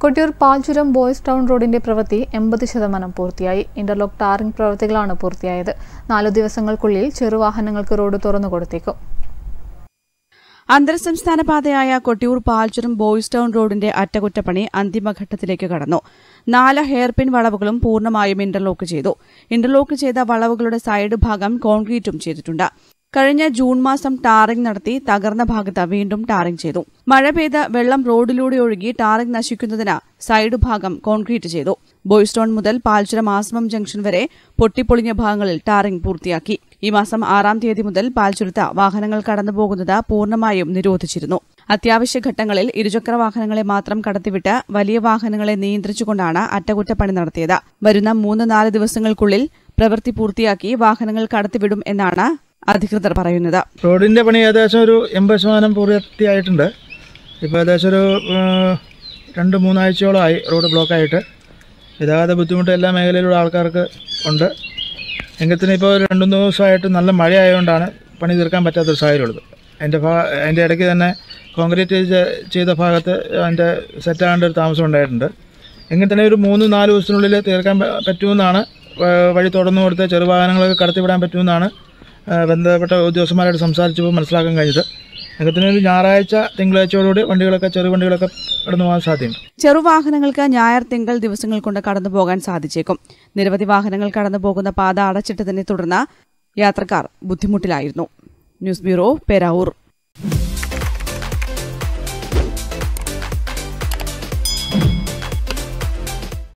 Kottiyoor Palchuram Boys Town റോഡിന്റെ പ്രവൃത്തി എൺപത് ശതമാനം പൂർത്തിയായി. ഇന്റർലോക്ക് ടാറിംഗ് പ്രവൃത്തികളാണ് പൂർത്തിയായത്. നാലു ദിവസങ്ങൾക്കുള്ളിൽ ചെറുവാഹനങ്ങൾക്ക് റോഡ് തുറന്നു കൊടുത്തേക്കും. അന്തർ സംസ്ഥാന പാതയായ കൊട്ടിയൂർ പാൽചുരം ബോയ്സ് ടൗൺ റോഡിന്റെ അറ്റകുറ്റപ്പണി അന്തിമഘട്ടത്തിലേക്ക് കടന്നു. നാല് ഹെയർപിൻ വളവുകളും പൂർണമായും ഇന്റർലോക്ക് ചെയ്തു. ഇന്റർലോക്ക് ചെയ്ത വളവുകളുടെ സൈഡ് ഭാഗം കോൺക്രീറ്റും ചെയ്തിട്ടുണ്ട്. കഴിഞ്ഞ ജൂൺ മാസം ടാറിംഗ് നടത്തി തകർന്ന ഭാഗത്ത് വീണ്ടും ടാറിംഗ് ചെയ്തു. മഴ പെയ്ത് വെള്ളം റോഡിലൂടെ ഒഴുകി ടാറിംഗ് നശിക്കുന്നതിന് സൈഡ് ഭാഗം കോൺക്രീറ്റ് ചെയ്തു. ബോയ്സ്റ്റോൺ മുതൽ പാൽച്ചുരം ആശ്രമം ജംഗ്ഷൻ വരെ പൊട്ടിപ്പൊളിഞ്ഞ ഭാഗങ്ങളിൽ ടാറിംഗ് പൂർത്തിയാക്കി. ഈ മാസം ആറാം തീയതി മുതൽ പാൽച്ചുരത്ത് വാഹനങ്ങൾ കടന്നുപോകുന്നത് പൂർണമായും നിരോധിച്ചിരുന്നു. അത്യാവശ്യ ഘട്ടങ്ങളിൽ ഇരുചക്ര വാഹനങ്ങളെ മാത്രം കടത്തിവിട്ട് വലിയ വാഹനങ്ങളെ നിയന്ത്രിച്ചുകൊണ്ടാണ് അറ്റകുറ്റപ്പണി നടത്തിയത്. വരുന്ന മൂന്ന് നാല് ദിവസങ്ങൾക്കുള്ളിൽ പ്രവൃത്തി പൂർത്തിയാക്കി വാഹനങ്ങൾ കടത്തിവിടും എന്നാണ് അധികൃതർ പറയുന്നത്. റോഡിന്റെ പണി ഏകദേശം ഒരു എൺപത് ശതമാനം പൂർത്തിയായിട്ടുണ്ട്. ഇപ്പോൾ ഏകദേശം ഒരു രണ്ട് മൂന്നാഴ്ചയോളമായി റോഡ് ബ്ലോക്ക് ആയിട്ട്. ഗതാഗത ബുദ്ധിമുട്ട് എല്ലാ മേഖലയിലുള്ള ആൾക്കാർക്ക് ഉണ്ട്. എങ്കിൽ ഇപ്പോൾ രണ്ട് മൂന്ന് ദിവസമായിട്ട് നല്ല മഴ ആയതുകൊണ്ടാണ് പണി തീർക്കാൻ പറ്റാത്തൊരു സാഹചര്യമുള്ളത്. അതിന്റെ ഭാ അതിന്റെ ഇടയ്ക്ക് തന്നെ കോൺക്രീറ്റ് ചെയ്ത- ഭാഗത്ത് അതിന്റെ സെറ്റാകേണ്ട ഒരു താമസം ഉണ്ടായിട്ടുണ്ട്. എങ്കിൽ തന്നെ ഒരു മൂന്ന് നാല് ദിവസത്തിനുള്ളിൽ തീർക്കാൻ പറ്റുമെന്നാണ് വഴി തുറന്നു കൊടുത്ത് ചെറുവാഹനങ്ങളൊക്കെ കടത്തിവിടാൻ പറ്റുമെന്നാണ് ബന്ധപ്പെട്ട ഉദ്യോഗസ്ഥന്മാരായിട്ട് സംസാരിച്ചപ്പോൾ മനസ്സിലാക്കാൻ കഴിഞ്ഞത് ഒരു ഞായറാഴ്ച തിങ്കളാഴ്ചയോടുകൂടി വണ്ടികളൊക്കെ ചെറുവണ്ടികളൊക്കെ കടന്നു പോകാൻ സാധ്യതയുണ്ട്. ചെറുവാഹനങ്ങൾക്ക് ഞായർ തിങ്കൾ ദിവസങ്ങൾ കൊണ്ട് കടന്നു പോകാൻ സാധിച്ചേക്കും. നിരവധി വാഹനങ്ങൾ കടന്നു പോകുന്ന പാത അടച്ചിട്ടതിനെ തുടർന്ന് യാത്രക്കാർ ബുദ്ധിമുട്ടിലായിരുന്നു. News bureau Peravoor.